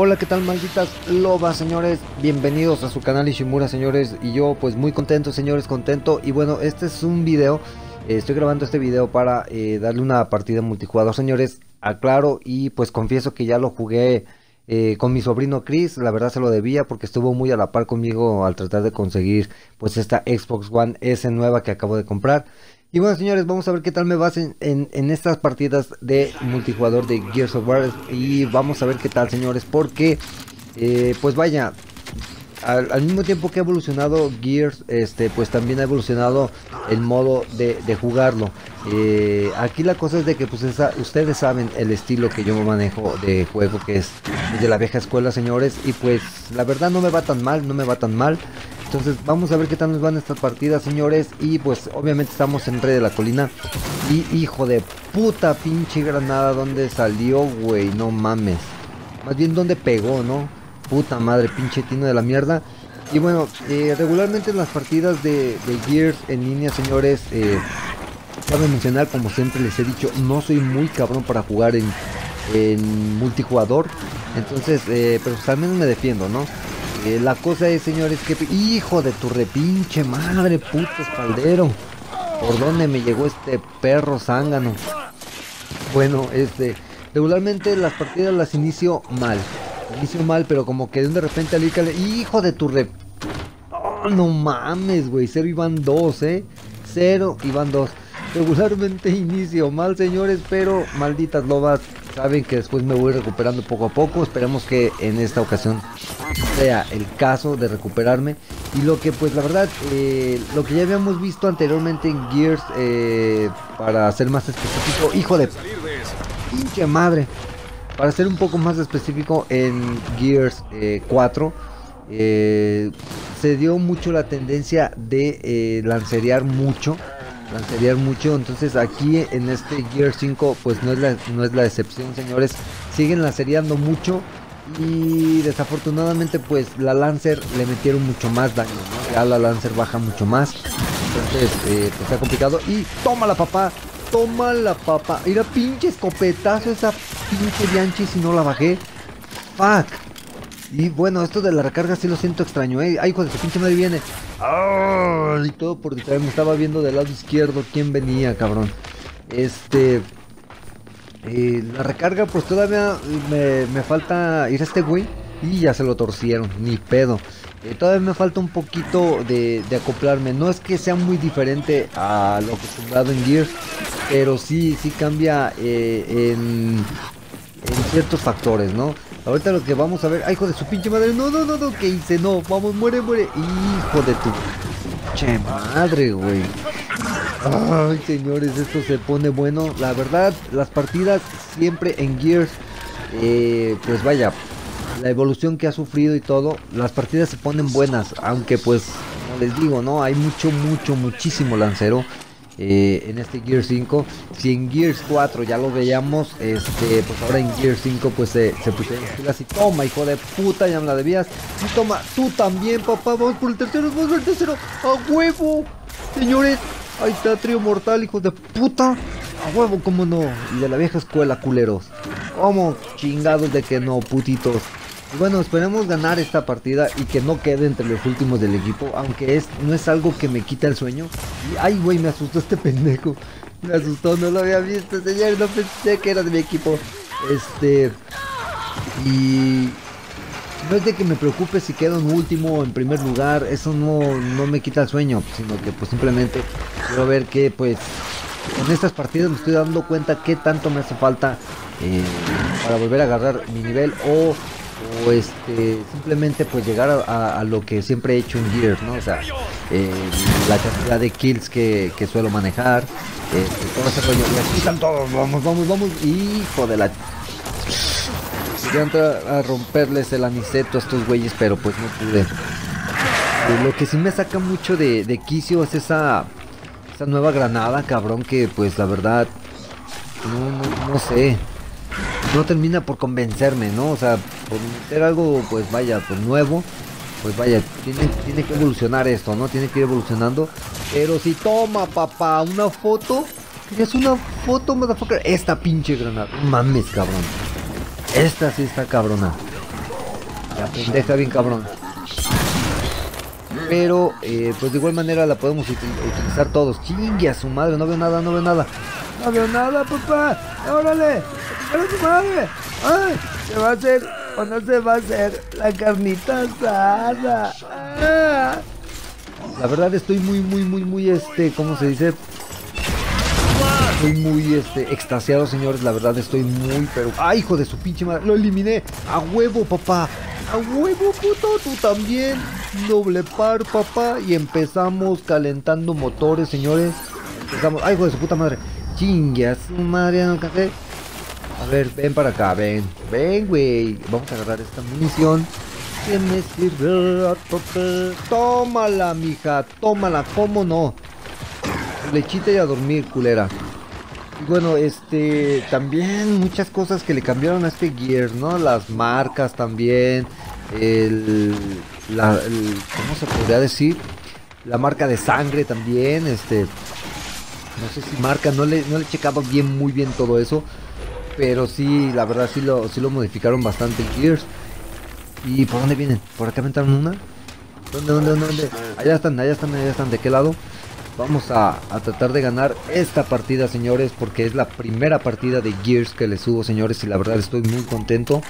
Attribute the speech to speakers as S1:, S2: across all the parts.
S1: Hola, ¿qué tal malditas lobas, señores? Bienvenidos a su canal Ishimura, señores. Y yo, pues muy contento, señores, contento. Y bueno, este es un video. eh, estoy grabando este video para eh, darle una partida multijugador, señores. Aclaro y pues confieso que ya lo jugué eh, con mi sobrino Chris. La verdad se lo debía porque estuvo muy a la par conmigo al tratar de conseguir pues esta Xbox One S nueva que acabo de comprar. Y bueno, señores, vamos a ver qué tal me va en, en, estas partidas de multijugador de Gears of War. Y vamos a ver qué tal, señores, porque, eh, pues vaya, al, mismo tiempo que ha evolucionado Gears, este, pues también ha evolucionado el modo de, de jugarlo. Eh, aquí la cosa es de que, pues, ustedes saben el estilo que yo manejo de juego, que es de la vieja escuela, señores. Y pues, la verdad no me va tan mal, no me va tan mal. Entonces vamos a ver qué tal nos van estas partidas, señores. Y pues obviamente estamos en Rey de la Colina. Y hijo de puta pinche granada, ¿dónde salió, güey? No mames. Más bien, ¿dónde pegó, no? Puta madre, pinche tino de la mierda. Y bueno, eh, regularmente en las partidas de, de, Gears en línea, señores, eh, mencionar, como siempre les he dicho, no soy muy cabrón para jugar en, en multijugador. Entonces, eh, pero pues al menos me defiendo, ¿no? Eh, la cosa es, señores, que... Hijo de tu repinche madre, puto espaldero. ¿Por dónde me llegó este perro zángano? Bueno, este... Regularmente las partidas las inicio mal. Inicio mal, pero como que de repente al Hijo de tu rep... Oh, no mames, güey. Cero iban dos, ¿eh? Cero iban dos. Regularmente inicio mal, señores, pero malditas lobas saben que después me voy recuperando poco a poco. Esperemos que en esta ocasión sea el caso de recuperarme. Y lo que pues la verdad, eh, lo que ya habíamos visto anteriormente en Gears, eh, para ser más específico, hijo de pinche madre. Para ser un poco más específico en Gears eh, 4, se dio mucho la tendencia de lancerear mucho lancerear mucho. Entonces aquí en este Gear 5 pues no es la, no es la excepción, señores. Siguen lancereando mucho y desafortunadamente pues la Lancer le metieron mucho más daño. Ya la Lancer baja mucho más. Entonces eh, pues está complicado. Y toma la papá, toma la papá. Mira pinche escopetazo esa pinche Bianchi si no la bajé. Fuck. Y bueno, esto de la recarga sí lo siento extraño, ¿eh? Ay, hijo de su pinche madre viene. Y todo por. Me estaba viendo del lado izquierdo quién venía, cabrón. Este... Eh, la recarga, pues todavía me, me, falta ir a este güey. Y ya se lo torcieron, ni pedo. Eh, todavía me falta un poquito de, de, acoplarme. No es que sea muy diferente a lo acostumbrado en Gears. Pero sí, sí cambia eh, en, en ciertos factores, ¿no? Ahorita lo que vamos a ver. ¡Ay, hijo de su pinche madre! No, no, no, no. ¿Qué hice? No, vamos, muere, muere. Hijo de tu pinche madre, güey. Ay, señores, esto se pone bueno. La verdad, las partidas siempre en Gears. Eh, pues vaya, la evolución que ha sufrido y todo. Las partidas se ponen buenas. Aunque, pues, como les digo, ¿no? Hay mucho, mucho, muchísimo lancero. Eh, en este Gear 5. Si en Gears 4 ya lo veíamos, este, pues ahora en Gear 5 pues se, se pusieron las y toma, hijo de puta, ya me la debías. Y toma, tú también, papá, vamos por el tercero, vamos por el tercero, a huevo, señores. Ahí está, trío mortal, hijo de puta. A huevo, cómo no. Y de la vieja escuela, culeros. Como chingados de que no, putitos. Bueno, esperemos ganar esta partida y que no quede entre los últimos del equipo, aunque es no es algo que me quita el sueño. Y ay, güey, me asustó este pendejo. Me asustó, no lo había visto, señor, no pensé que era de mi equipo. Este y no es de que me preocupe si quedo en último o en primer lugar, eso no, no me quita el sueño, sino que pues simplemente quiero ver que pues en estas partidas me estoy dando cuenta qué tanto me hace falta eh, para volver a agarrar mi nivel o o este simplemente pues llegar a, a, a, lo que siempre he hecho en Gears, ¿no? O sea, eh, la cantidad de kills que, que suelo manejar, este, todo ese rollo. Y aquí están todos, vamos, vamos, vamos, hijo de la... Quería entrar a romperles el aniceto a estos güeyes, pero pues no pude. Lo que sí me saca mucho de, de quicio es esa, esa nueva granada, cabrón, que pues la verdad, no, no, no sé no termina por convencerme, ¿no? O sea, por meter algo, pues vaya, pues nuevo, pues vaya, tiene, que evolucionar esto, ¿no? Tiene que ir evolucionando. Pero si toma, papá, una foto, es una foto, motherfucker. Esta pinche granada, mames, cabrón. Esta sí está cabrona. La pendeja bien cabrón. Pero, eh, pues de igual manera la podemos utilizar todos. Chingue a su madre, no veo nada, no veo nada. No veo nada, papá. Órale. ¡A su madre! ¡Ay! Se va a hacer o no se va a hacer la carnita asada. Ah. La verdad estoy muy, muy, muy, muy, este, ¿cómo se dice? Estoy muy, este, extasiado, señores. La verdad estoy muy, pero... ¡Ay, hijo de su pinche madre! ¡Lo eliminé! ¡A huevo, papá! ¡A huevo, puto! ¡Tú también! Doble par, papá. Y empezamos calentando motores, señores. Empezamos... ¡Ay, hijo de su puta madre! Chingue a su madre, alcancé. A ver, ven para acá, ven. Ven, güey. Vamos a agarrar esta munición. Tómala, mija. Tómala, ¿cómo no? Lechita y a dormir, culera. Y bueno, este, también muchas cosas que le cambiaron a este Gear, ¿no? Las marcas también, el, ¿cómo se podría decir? La marca de sangre también, este, no sé si marca, no le, no le checaba bien, muy bien todo eso, pero sí, la verdad sí lo, sí lo modificaron bastante Gears. ¿Y por dónde vienen? ¿Por acá aventaron una? ¿Dónde, dónde, dónde, dónde? Allá están, allá están, allá están, ¿de qué lado? Vamos a, a, tratar de ganar esta partida, señores, porque es la primera partida de Gears que les subo, señores, y la verdad estoy muy contento.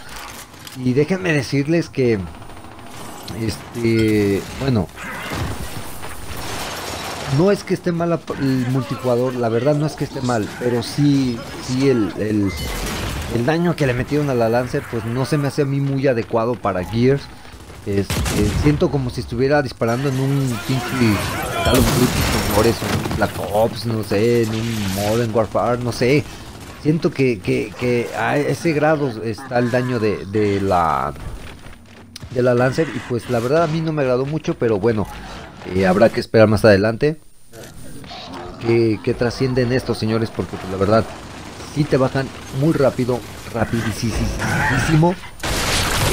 S1: Y déjenme decirles que, este, bueno, no es que esté mal el multijugador, la verdad no es que esté mal, pero sí, sí el, el, daño que le metieron a la Lancer, pues no se me hace a mí muy adecuado para Gears. Siento como si estuviera disparando en un pinche Call of Duty, un Black Ops, no sé, en un Modern Warfare, no sé. Siento que, que, que a ese grado está el daño de, de la de la Lancer y pues la verdad a mí no me agradó mucho, pero bueno, eh, habrá que esperar más adelante que, trascienden estos señores porque pues, la verdad si te bajan muy rápido, rapidísimo.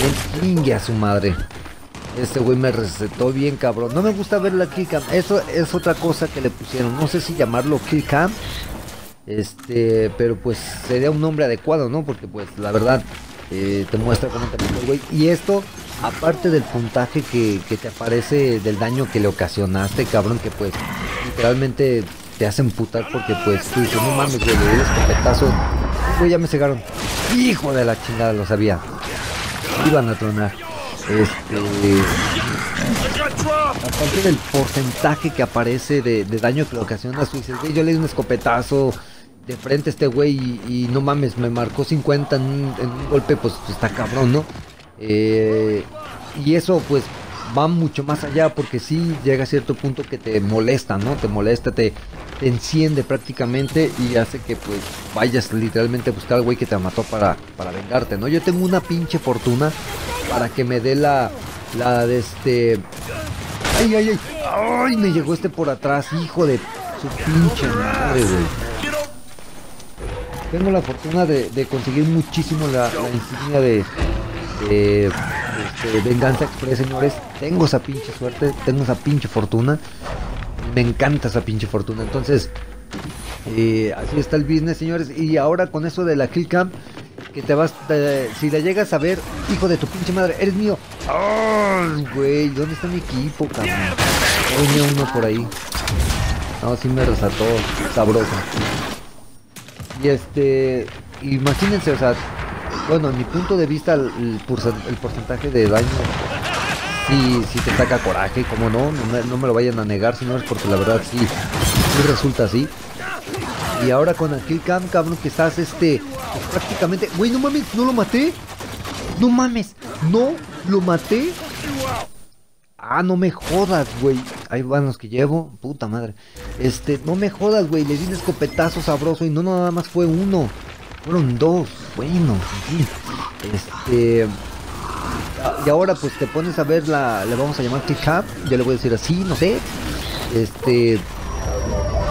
S1: El a su madre. Este güey me recetó bien cabrón. No me gusta ver la killcam. Eso es otra cosa que le pusieron. No sé si llamarlo killcam. Este, pero pues sería un nombre adecuado, ¿no? Porque pues la verdad eh, te muestra cómo te el güey. Y esto, aparte del puntaje que, que, te aparece del daño que le ocasionaste, cabrón, que pues literalmente te hacen putar porque pues tú dices, no mames, güey, le escopetazo. Güey, ya me cegaron. Hijo de la chingada, lo sabía. Iban a tronar. Este. Aparte del porcentaje que aparece de, de daño que le ocasionas, tú dices, güey, yo le di un escopetazo de frente a este güey y, no mames, me marcó 50 en un, en un golpe, pues está cabrón, ¿no? Eh, y eso pues va mucho más allá porque sí llega a cierto punto que te molesta, ¿no? Te molesta, te, enciende prácticamente y hace que pues vayas literalmente a buscar al güey que te mató para, para vengarte, ¿no? Yo tengo una pinche fortuna para que me dé la, la de este... ¡Ay, ay, ay! ¡Ay! Me llegó este por atrás, hijo de su pinche madre, güey. Tengo la fortuna de, de conseguir muchísimo la, la insignia de, de este, Venganza Express, señores. Tengo esa pinche suerte, tengo esa pinche fortuna. Me encanta esa pinche fortuna. Entonces, eh, así está el business, señores. Y ahora con eso de la killcam, que te vas, si la llegas a ver, hijo de tu pinche madre, eres mío. ¡Ay, güey! ¿Dónde está mi equipo, cabrón? Hay uno por ahí. No, sí me resaltó sabroso. Y este, imagínense, o sea, bueno, en mi punto de vista, el, porcentaje de daño sí, sí te saca coraje, como no, no me, lo vayan a negar, señores, porque la verdad sí, resulta así. Y ahora con el kill cam, cabrón, que estás este, pues, prácticamente, güey, no mames, no lo maté, no mames, no lo maté. Ah, no me jodas, güey. Ahí van los que llevo. Puta madre. Este, no me jodas, güey. Le di un escopetazo sabroso y no nada más fue uno. Fueron dos. Bueno, Este. Y ahora pues te pones a ver la. Le vamos a llamar kick up. Ya le voy a decir así, no sé. Este.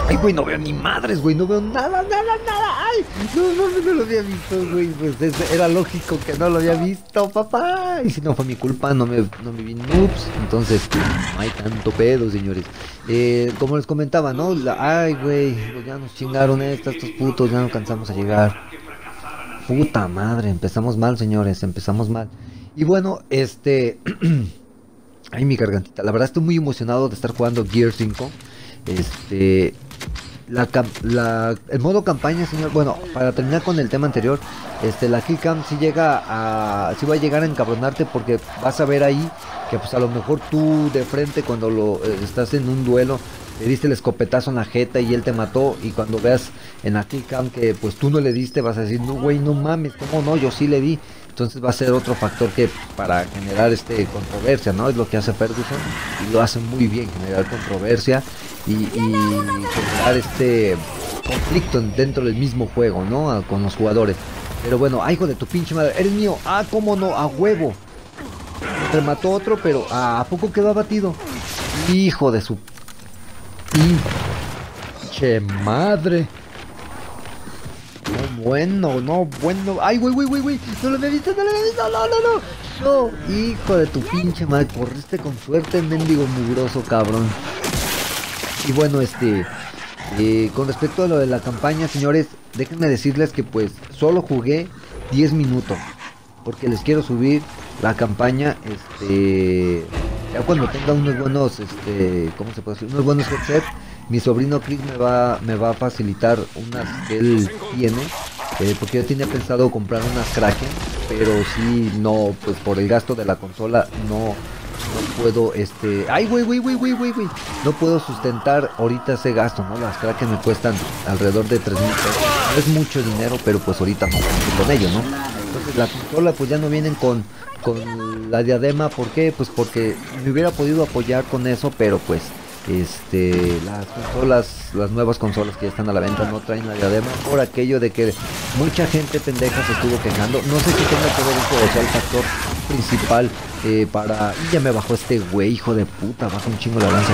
S1: Ay, güey, no veo ni madres, güey, no veo nada, nada, nada. Ay, no, no, no lo había visto, güey. Pues es, era lógico que no lo había visto, papá. Y si no fue mi culpa, no me, no me vi noobs. Entonces, no hay tanto pedo, señores. Eh, como les comentaba, ¿no? La, ay, güey, ya nos chingaron estos, estos putos, ya no cansamos a llegar. Puta madre, empezamos mal, señores, empezamos mal. Y bueno, este... Ay, mi gargantita. La verdad estoy muy emocionado de estar jugando Gear 5. Este... La, el modo campaña, señor. Bueno, para terminar con el tema anterior, este, la Killcam si llega a, si va a llegar a encabronarte porque vas a ver ahí que pues a lo mejor tú de frente cuando lo eh, estás en un duelo le diste el escopetazo en la jeta y él te mató y cuando veas en la Killcam que pues tú no le diste vas a decir no güey no mames cómo no yo sí le di entonces va a ser otro factor que para generar este controversia, ¿no? Es lo que hace Ferguson y lo hace muy bien, generar controversia y, generar este conflicto dentro del mismo juego, ¿no? Con los jugadores. Pero bueno, ay, hijo de tu pinche madre, eres mío. Ah, cómo no, a huevo. Te mató otro, pero ¿a poco quedó abatido? Hijo de su pinche madre. No, bueno, no, bueno. Ay, güey, güey, güey, güey. No lo había visto, no lo había visto. No, no, no. No, hijo de tu pinche madre. Corriste con suerte, mendigo mugroso, cabrón. Y bueno, este. Eh, con respecto a lo de la campaña, señores, déjenme decirles que pues solo jugué 10 minutos. Porque les quiero subir la campaña, este... Ya cuando tenga unos buenos, este... ¿Cómo se puede decir? Unos buenos headsets mi sobrino Chris me va, me va a facilitar unas que él tiene, eh, porque yo tenía pensado comprar unas Kraken, pero si no, pues por el gasto de la consola no, no puedo, este, ay, güey, güey, güey, güey, güey, güey, no puedo sustentar ahorita ese gasto, ¿no? Las Kraken me cuestan alrededor de 3 mil pesos, no es mucho dinero, pero pues ahorita no con ello, ¿no? Entonces la consola pues ya no vienen con, con la diadema, ¿por qué? Pues porque me hubiera podido apoyar con eso, pero pues este las consolas las nuevas consolas que ya están a la venta no traen la diadema. Por aquello de que mucha gente pendeja se estuvo quejando. No sé si tenga que ver eso o sea el factor principal eh, para y ya me bajó este güey hijo de puta baja un chingo la lanza.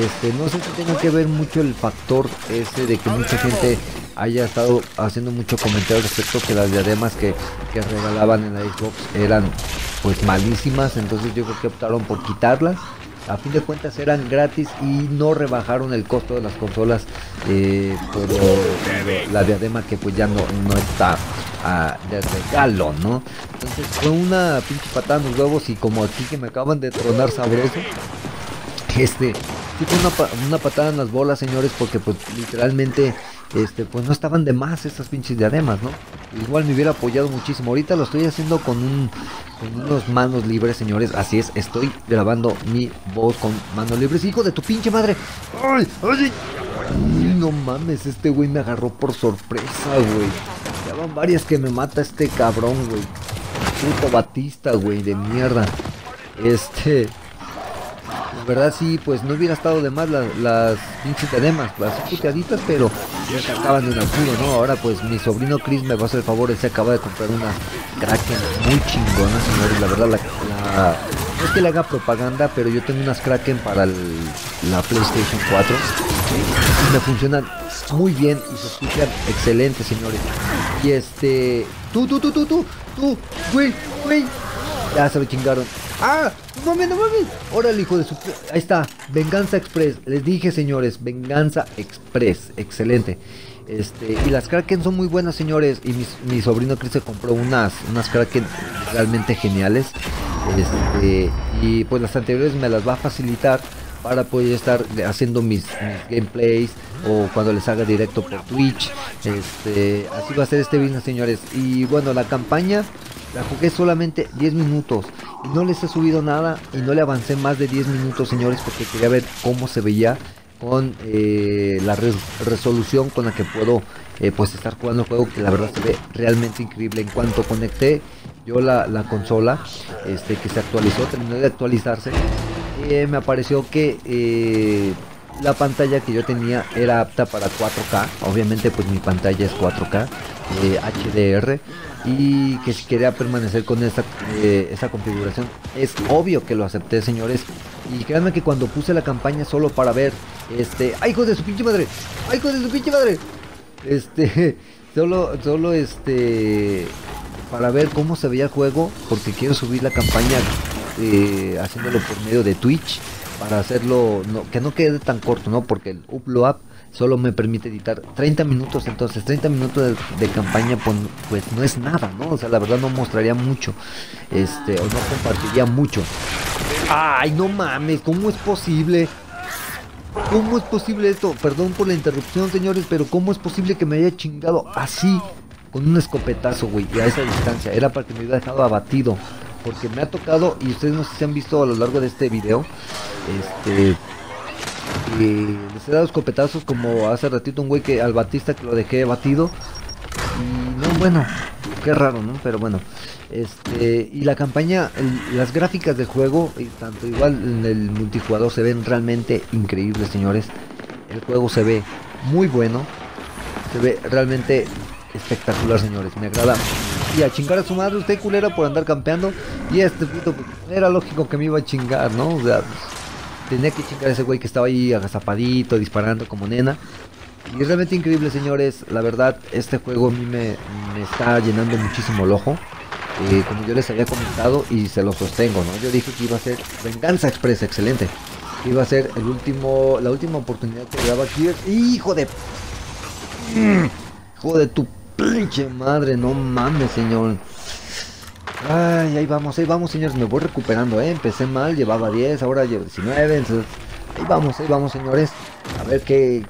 S1: Este no sé si tenga que ver mucho el factor ese de que mucha gente haya estado haciendo mucho comentario respecto que las diademas que, que regalaban en la Xbox eran pues malísimas entonces yo creo que optaron por quitarlas a fin de cuentas eran gratis y no rebajaron el costo de las consolas eh, pero la diadema que pues ya no, no está ah, de regalo, ¿no? Entonces fue una pinche patada en los huevos y como aquí que me acaban de tronar sabroso, este, fue una, una patada en las bolas, señores, porque pues literalmente este, pues no estaban de más estas pinches diademas, ¿no? Igual me hubiera apoyado muchísimo. Ahorita lo estoy haciendo con, un, con unos manos libres, señores. Así es, estoy grabando mi voz con manos libres. Hijo de tu pinche madre. ¡Ay! ¡Ay! No mames, este güey me agarró por sorpresa, güey. Ya van varias que me mata este cabrón, güey. Puto Batista, güey, de mierda. Este verdad sí, pues no hubiera estado de más las pinches edemas, así puteaditas, pero me sacaban de un apuro, ¿no? Ahora pues mi sobrino Chris me va a hacer el favor, él se acaba de comprar una Kraken muy chingona, señores, la verdad la, no es que le haga propaganda, pero yo tengo unas Kraken para la PlayStation 4 y me funcionan muy bien y se escuchan excelentes, señores. Y este, tú, tú, tú, tú, tú, tú, güey, güey, ya se lo chingaron. ¡Ah! ¡No mames, no mames! Órale, hijo de su... Ahí está, Venganza Express. Les dije, señores, Venganza Express. Excelente. Este, y las Kraken son muy buenas, señores. Y mi, sobrino Chris se compró unas, unas Kraken realmente geniales. Este, y pues las anteriores me las va a facilitar para poder estar haciendo mis, gameplays o cuando les haga directo por Twitch. Este, así va a ser este business, señores. Y bueno, la campaña la jugué solamente 10 minutos. Y no les he subido nada y no le avancé más de 10 minutos, señores, porque quería ver cómo se veía con eh, la resolución con la que puedo eh, pues estar jugando el juego que la verdad se ve realmente increíble. En cuanto conecté yo la, consola este que se actualizó terminó de actualizarse eh, me apareció que la pantalla que yo tenía era apta para 4K obviamente pues mi pantalla es 4K HDR y que si quería permanecer con esta, eh, esa configuración es obvio que lo acepté señores. Y créanme que cuando puse la campaña solo para ver este ay hijo de su pinche madre ay hijo de su pinche madre este solo solo este para ver cómo se veía el juego porque quiero subir la campaña eh, haciéndolo por medio de Twitch para hacerlo que no quede tan corto no porque el upload solo me permite editar 30 minutos, entonces 30 minutos de, campaña pues, pues, no es nada, ¿no? O sea, la verdad no mostraría mucho, este, o no compartiría mucho. Ay, no mames, ¿cómo es posible? ¿Cómo es posible esto? Perdón por la interrupción, señores, pero ¿cómo es posible que me haya chingado así? Con un escopetazo, güey, a esa distancia. Era para que me hubiera dejado abatido. Porque me ha tocado, y ustedes no sé si han visto a lo largo de este video, este, les he dado escopetazos como hace ratito un güey que al Batista que lo dejé batido. Y no, bueno, qué raro, ¿no? Pero bueno. Este, y la campaña, las gráficas del juego, y tanto igual en el multijugador se ven realmente increíbles, señores. El juego se ve muy bueno. Se ve realmente espectacular, señores. Me agrada. Y a chingar a su madre usted culera por andar campeando. Y este puto, pues, era lógico que me iba a chingar, ¿no? O sea, tenía que chingar a ese güey que estaba ahí agazapadito, disparando como nena. Y es realmente increíble, señores. La verdad, este juego a mí me, está llenando muchísimo el ojo. Eh, como yo les había comentado y se lo sostengo, ¿no? Yo dije que iba a ser Venganza Express, excelente. Iba a ser el último, la última oportunidad que daba aquí. ¡Hijo de... Hijo de tu pinche madre! No mames, señor. Ay, ahí vamos, ahí vamos, señores. Me voy recuperando, ¿eh? Empecé mal, llevaba 10, ahora llevo 19. Entonces, ahí vamos, ahí vamos, señores. A ver qué,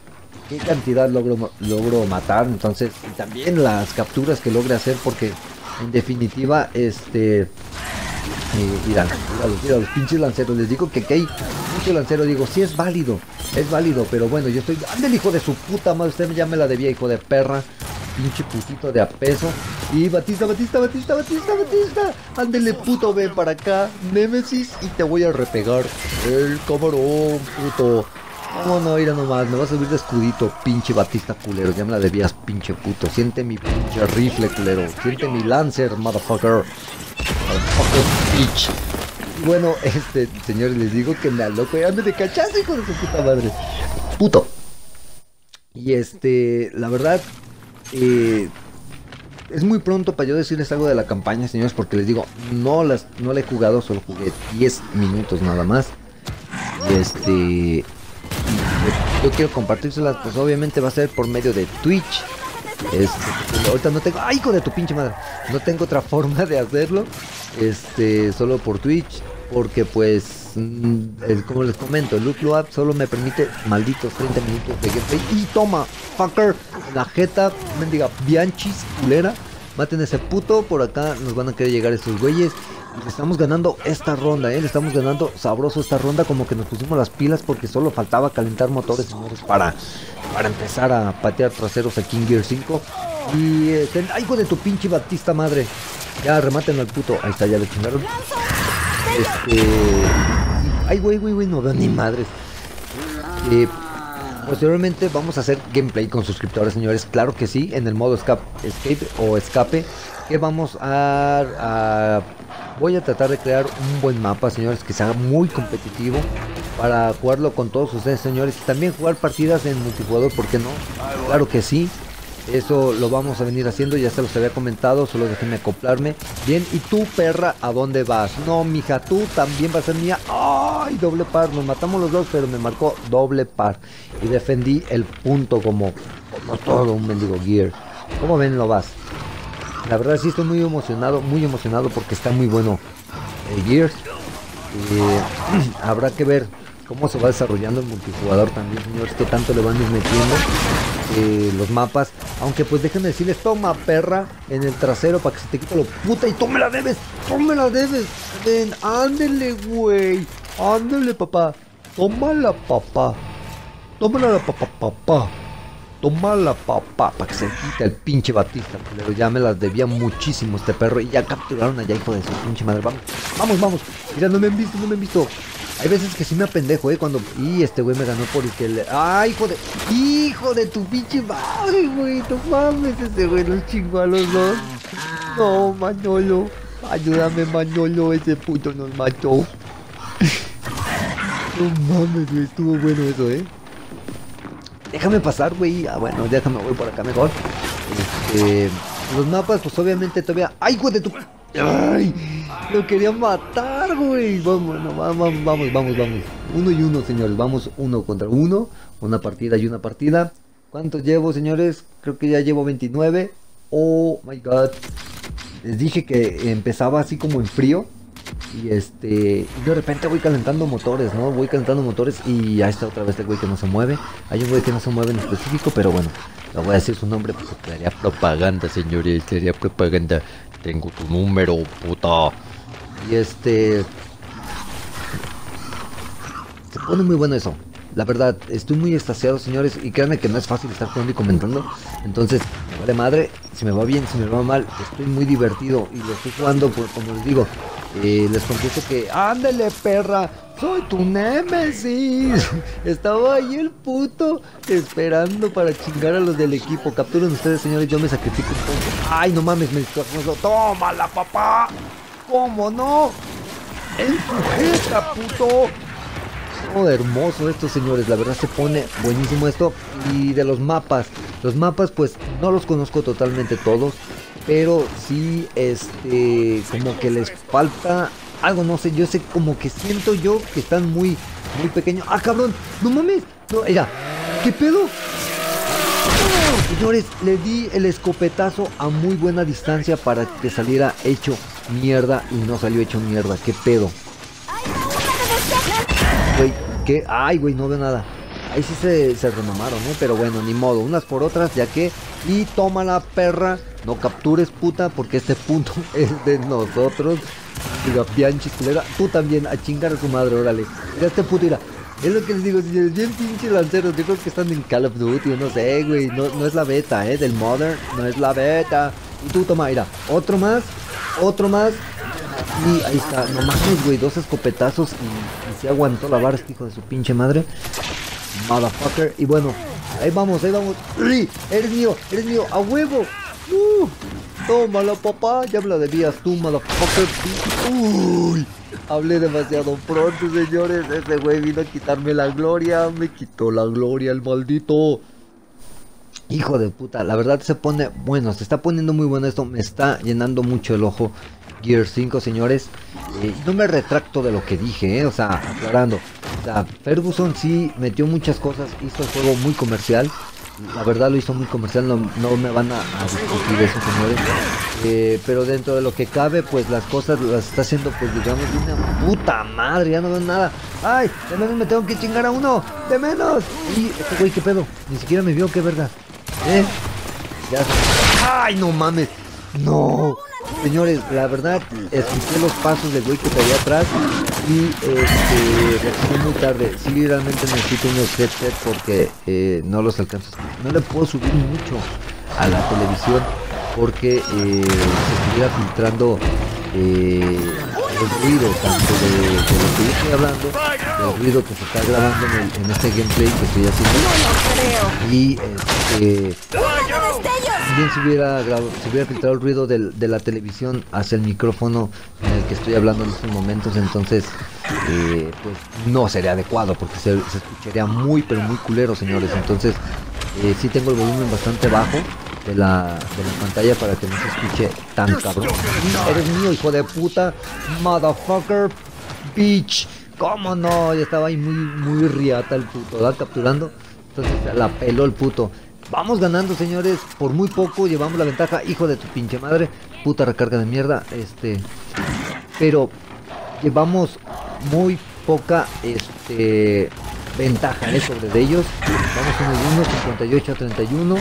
S1: qué cantidad logro, logro matar. Entonces, y también las capturas que logre hacer, porque en definitiva, este. Mira, mira, los pinches lanceros. Les digo que aquí hay mucho lancero. Digo, sí es válido, es válido, pero bueno, yo estoy. ¡Ande el hijo de su puta madre! Usted ya me la debía, hijo de perra pinche putito de a peso. Y Batista, Batista, Batista, Batista, Batista. Ándele puto, ven para acá, Nemesis, y te voy a repegar el camarón, puto. No, no, mira nomás, me vas a subir de escudito, pinche Batista culero. Ya me la debías, pinche puto. Siente mi pinche rifle culero. Siente mi lancer, motherfucker. Motherfucker, bitch. bueno, este, señores, les digo que me loco. Ande de cachazo, hijo de su puta madre. Puto. Y este, la verdad, eh, es muy pronto para yo decirles algo de la campaña, señores, porque les digo, no las no la he jugado, solo jugué 10 minutos nada más. Y este yo quiero compartírselas, pues obviamente va a ser por medio de Twitch. Este, ahorita no tengo, ay hijo de tu pinche madre, no tengo otra forma de hacerlo, este, solo por Twitch, porque pues Mm, como les comento, Look Up solo me permite malditos 30 minutos de gameplay. Y toma, fucker, la jeta, mendiga Bianchis, culera. Maten ese puto, por acá nos van a querer llegar estos güeyes. Y estamos ganando esta ronda, ¿eh? Le estamos ganando sabroso esta ronda, como que nos pusimos las pilas porque solo faltaba calentar motores, para, para empezar a patear traseros aquí en Gear 5. Y, eh, ay, hijo de tu pinche Batista madre. Ya, rematen al puto. Ahí está, ya le chingaron. Este. Ay, güey, güey, güey, no veo ni madres. Eh, posteriormente vamos a hacer gameplay con suscriptores, señores. Claro que sí, en el modo escape, escape o escape. Que vamos a, Voy a tratar de crear un buen mapa, señores, que sea muy competitivo. Para jugarlo con todos ustedes, señores. También jugar partidas en multijugador, ¿por qué no? Claro que sí. Eso lo vamos a venir haciendo, ya se los había comentado, solo déjenme acoplarme. Bien, y tú, perra, ¿a dónde vas? No, mija, tú también vas a ser mía. ¡Ay! Doble par, nos matamos los dos, pero me marcó doble par. Y defendí el punto como, como todo un mendigo gear. ¿Cómo ven, lo vas? La verdad sí estoy muy emocionado, muy emocionado porque está muy bueno Gears. Eh, habrá que ver cómo se va desarrollando el multijugador también, señores, que tanto le van a metiendo. Eh, los mapas. Aunque pues déjenme decirles, toma perra en el trasero para que se te quite lo puta y tú la debes, tú la debes. Ven, ándele, güey. Ándele, papá. Tómala, papá. Tómala, papá, papá. Tómala, papá, para que se quite el pinche Batista. Pero ya me las debía muchísimo este perro. Y ya capturaron allá, hijo de su pinche madre. Vamos, vamos, vamos. Mira, no me han visto, no me han visto. Hay veces que sí me apendejo, eh, cuando... Y este güey me ganó por el. ¡Ay, hijo de... ¡Hijo de tu pinche madre, güey! No mames, ese güey los chingó a los dos. No, Manolo. Ayúdame, Manolo, ese puto nos mató. No mames, güey, estuvo bueno eso, eh. Déjame pasar, güey. Ah, bueno, déjame, voy por acá mejor. Este... Los mapas, pues obviamente todavía... ¡Ay, hijo de tu... ¡Ay! Lo quería matar, güey. Vamos, vamos, vamos, vamos, vamos. Uno y uno, señores. Vamos uno contra uno. Una partida y una partida. ¿Cuántos llevo, señores? Creo que ya llevo 29. Oh my god. Les dije que empezaba así como en frío. Y este. de repente voy calentando motores, ¿no? Voy calentando motores y ahí está otra vez el güey que no se mueve. Hay un güey que no se mueve en específico, pero bueno. Le voy a decir su nombre porque haría propaganda, señores. Sería propaganda. Tengo tu número, puta. Y este... Se pone muy bueno eso. La verdad, estoy muy extasiado, señores. Y créanme que no es fácil estar jugando y comentando. Entonces, me vale madre. Si me va bien, si me va mal, estoy muy divertido. Y lo estoy jugando, por, como les digo. Eh, les confieso que, ándale, perra. Soy tu némesis. Estaba ahí el puto esperando para chingar a los del equipo. Capturen ustedes, señores. Yo me sacrifico un poco. Ay, no mames, me ¡Tómala, papá! ¿Cómo no? ¡En tu puto! Oh, hermoso esto, señores. La verdad se pone buenísimo esto. Y de los mapas. Los mapas, pues, no los conozco totalmente todos. Pero sí, este, como que les falta algo, no sé. Yo sé, como que siento yo que están muy, muy pequeños. ¡Ah, cabrón! ¡No mames! No, mira, ¿qué pedo? Señores, le di el escopetazo a muy buena distancia para que saliera hecho mierda y no salió hecho mierda. ¿Qué pedo? Güey, ¿qué? Ay, güey, no veo nada. Ahí sí se, remamaron, ¿eh? Pero bueno, ni modo. Unas por otras, ya que... Y toma la perra. No captures, puta, porque este punto es de nosotros. Diga, Bianchi, culera. Tú también, a chingar a su madre, órale. Mira este puto, mira. Es lo que les digo, señores, bien pinche lanceros. Yo creo que están en Call of Duty, no sé, güey. No, no es la beta, ¿eh? Del Modern, no es la beta. Y tú toma, mira, otro más, otro más. Y ahí está, no mames, dos escopetazos y, se aguantó la barra, este hijo de su pinche madre. Motherfucker. Y bueno, ahí vamos, ahí vamos. Eres mío, eres mío, a huevo. Uh, tómalo, papá. Ya me la debías tú, motherfucker. Uy. Hablé demasiado pronto, señores. Ese güey vino a quitarme la gloria. Me quitó la gloria, el maldito. Hijo de puta, la verdad se pone bueno, se está poniendo muy bueno esto, me está llenando mucho el ojo. Gear 5, señores. Eh, no me retracto de lo que dije, eh, o sea, aclarando. O sea, Ferguson sí metió muchas cosas, hizo el juego muy comercial. La verdad lo hizo muy comercial, no, no me van a, discutir eso, señores. Eh, pero dentro de lo que cabe, pues las cosas las está haciendo, pues digamos, de una puta madre, ya no veo nada. ¡Ay! De menos me tengo que chingar a uno, de menos. Y este güey, ¿qué pedo? Ni siquiera me vio, qué verdad. ¿Eh? ¡Ay, no mames! ¡No! Señores, la verdad, escuché los pasos del güey que traía atrás y este, muy tarde. Sí, realmente necesito unos headset porque eh, no los alcanzo. No le puedo subir mucho a la televisión porque eh, se estuviera filtrando el ruido tanto de, lo que yo estoy hablando, del ruido que se está grabando en, este gameplay que estoy haciendo. Y este, también se hubiera, se hubiera filtrado el ruido de la televisión hacia el micrófono en el que estoy hablando en estos momentos, entonces eh, pues no sería adecuado porque se, escucharía muy pero muy culero señores, entonces eh, sí tengo el volumen bastante bajo de la, de la pantalla para que no se escuche tan cabrón. Eres mío, hijo de puta, motherfucker, bitch. ¿Cómo no? Ya estaba ahí muy, muy riata el puto, ¿verdad? Capturando. Entonces la peló el puto. Vamos ganando, señores. Por muy poco llevamos la ventaja. Hijo de tu pinche madre. Puta recarga de mierda. Este. Pero llevamos muy poca este ventaja ¿eh? sobre de ellos. Vamos en el 1, 58 a 31.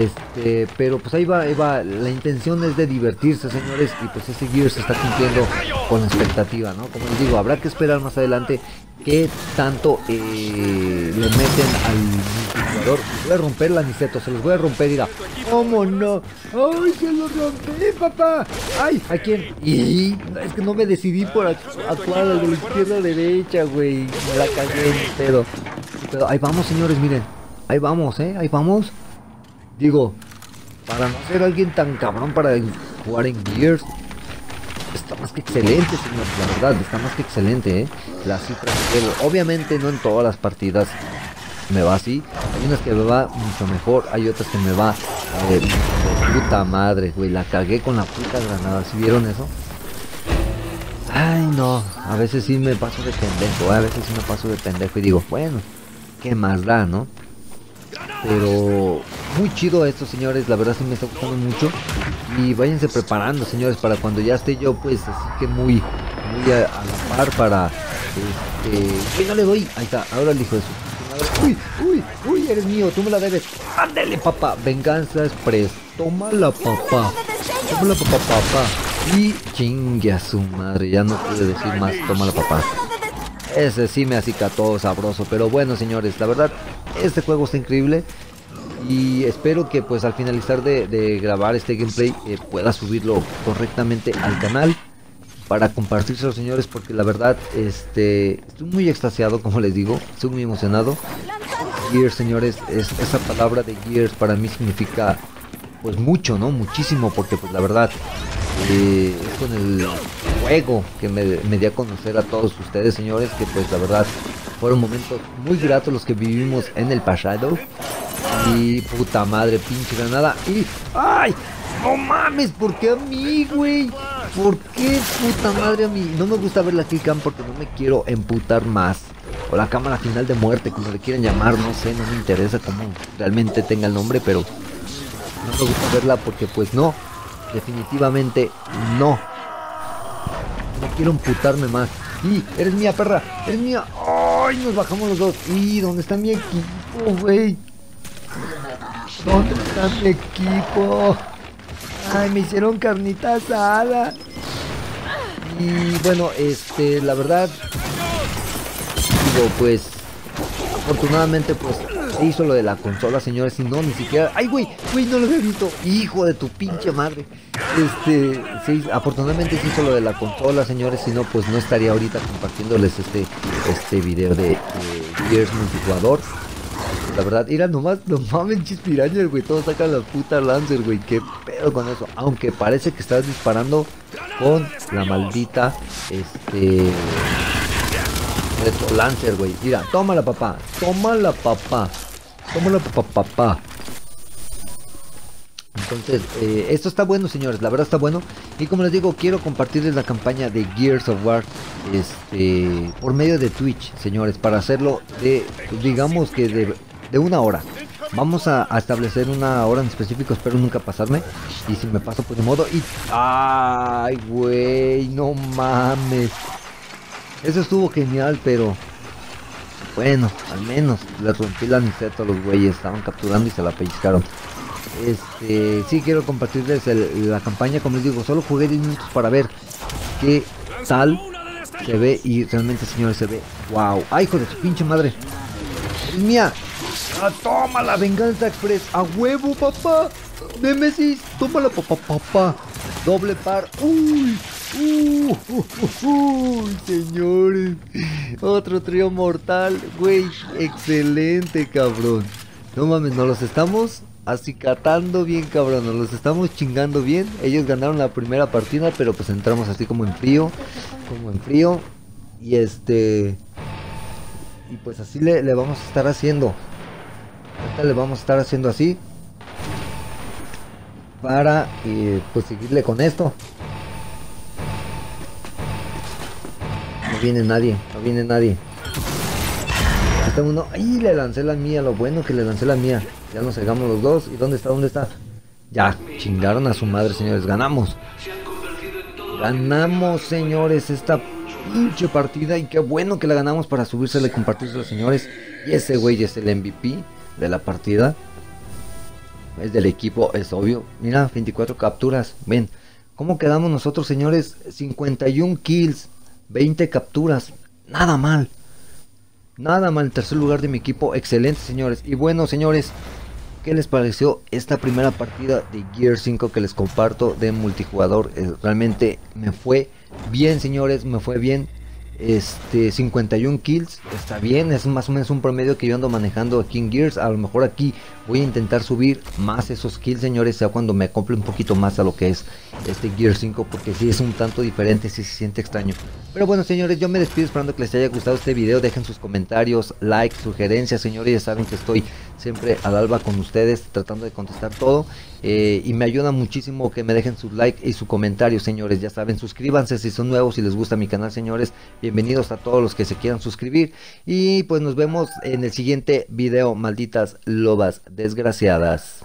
S1: Este, pero pues ahí va, ahí va, la intención es de divertirse, señores, y pues ese Gear se está cumpliendo con expectativa, ¿no? Como les digo, habrá que esperar más adelante qué tanto eh, le meten al multijugador. Voy a romper el aniceto, se los voy a romper, dirá, ¿cómo no? ¡Ay, se lo rompí, papá! ¡Ay! ¿A quién? Y es que no me decidí por actuar de la izquierda a derecha, güey. Me la cagué en pedo. Pero ahí vamos, señores, miren. Ahí vamos, ¿eh? Ahí vamos. Digo, para no ser alguien tan cabrón para jugar en Gears, está más que excelente, señor. La verdad, está más que excelente, ¿eh? Las cifras Obviamente no en todas las partidas me va así. Hay unas que me va mucho mejor, hay otras que me va de puta madre, güey. La cagué con la puta granada. ¿Si vieron eso? no, a veces sí me paso de pendejo, a veces sí me paso de pendejo y digo, bueno, ¿qué más da, no? Pero muy chido esto, señores, la verdad sí me está gustando mucho. Y váyanse preparando, señores, para cuando ya esté yo, pues así que muy, muy a, la par para... Este... no le doy! Ahí está, ahora el hijo de su... ¡Uy, uy, uy! Eres mío, tú me la debes. ¡Ándale, papá! Venganza express. Tómala, papá. Tómala, papá, papá. Y chingue a su madre, ya no pude decir más. Tómala, papá. Ese sí me acicató sabroso. Pero bueno, señores, la verdad, este juego está increíble. Y espero que pues al finalizar de, grabar este gameplay eh, pueda subirlo correctamente al canal para compartirse señores porque la verdad este estoy muy extasiado como les digo estoy muy emocionado Gears señores es, esa palabra de Gears para mí significa pues mucho no muchísimo porque pues la verdad eh, es con el juego que me, me dio a conocer a todos ustedes señores que pues la verdad fueron momentos muy gratos los que vivimos en el pasado. Y puta madre, pinche granada. Y. ¡Ay! ¡No mames! ¿Por qué a mí, güey? ¿Por qué puta madre a mí? No me gusta ver la killcam porque no me quiero emputar más. O la cámara final de muerte, como le quieran llamar, no sé, no me interesa cómo realmente tenga el nombre, pero no me gusta verla porque pues no, definitivamente no. No quiero emputarme más. Y eres mía, perra, eres mía. ¡Ay! Nos bajamos los dos. ¿Y dónde está mi equipo, güey? ¿Dónde está mi equipo? Ay, me hicieron carnita asada. Y bueno, este, la verdad, digo, pues, afortunadamente, pues, se hizo lo de la consola, señores, y no, ni siquiera... ¡Ay, güey! ¡Güey, no lo había visto! ¡Hijo de tu pinche madre! Este, sí, afortunadamente se hizo lo de la consola, señores, si no, pues no estaría ahorita compartiéndoles este, este video de, Gears multijugador. La verdad, mira nomás, no mames, chispirañas, güey, todos sacan la puta Lancer, güey, qué pedo con eso. Aunque parece que estás disparando con la maldita, este... Lancer, güey. Mira, tómala, papá. Tómala, papá. Tómala, papá, papá. Entonces, eh, esto está bueno, señores. La verdad está bueno. Y como les digo, quiero compartirles la campaña de Gears of War este, por medio de Twitch, señores. Para hacerlo de, digamos que de, una hora. Vamos a, establecer una hora en específico. Espero nunca pasarme. Y si me paso, pues de modo. Y. ¡Ay, güey! No mames. Eso estuvo genial, pero... Bueno, al menos le rompí la miseta a los güeyes. Estaban capturando y se la pellizcaron. Este, sí quiero compartirles la campaña, como les digo, solo jugué 10 minutos para ver qué tal se ve y realmente señores se ve wow. Ay, hijo su pinche madre. Mía. Ah, toma la venganza express. A huevo, papá. Nemesis, tómala, papá, papá. Doble par. Uy, Uh, uh, señores. Otro trío mortal. Güey, excelente, cabrón. No mames, nos los estamos acicatando bien, cabrón. Nos los estamos chingando bien. Ellos ganaron la primera partida, pero pues entramos así como en frío. Como en frío. Y este... Y pues así le, vamos a estar haciendo. Ahorita le vamos a estar haciendo así. Para eh, pues seguirle con esto. No viene nadie, no viene nadie. Está uno. ¡Ay! Le lancé la mía, lo bueno que le lancé la mía. Ya nos cegamos los dos. ¿Y dónde está? ¿Dónde está? Ya, chingaron a su madre, señores. Ganamos. Ganamos, señores, esta pinche partida. Y qué bueno que la ganamos para subírsela y compartírsela, señores. Y ese güey es el MVP de la partida. Es del equipo, es obvio. Mira, 24 capturas. Ven, ¿cómo quedamos nosotros, señores? 51 kills. 20 capturas. Nada mal. Nada mal. Tercer lugar de mi equipo. Excelente, señores. Y bueno, señores. ¿Qué les pareció esta primera partida de Gear 5 que les comparto de multijugador? Eh, realmente me fue bien, señores. Me fue bien. Este 51 kills está bien es más o menos un promedio que yo ando manejando aquí en Gears. A lo mejor aquí voy a intentar subir más esos kills señores sea cuando me compre un poquito más a lo que es este Gear 5 porque si es un tanto diferente si se siente extraño. Pero bueno señores yo me despido esperando que les haya gustado este video. Dejen sus comentarios like sugerencias señores ya saben que estoy siempre al alba con ustedes tratando de contestar todo eh, y me ayuda muchísimo que me dejen su like y su comentario señores. Ya saben suscríbanse si son nuevos y les gusta mi canal señores. Bienvenidos a todos los que se quieran suscribir. Y pues nos vemos en el siguiente video malditas lobas desgraciadas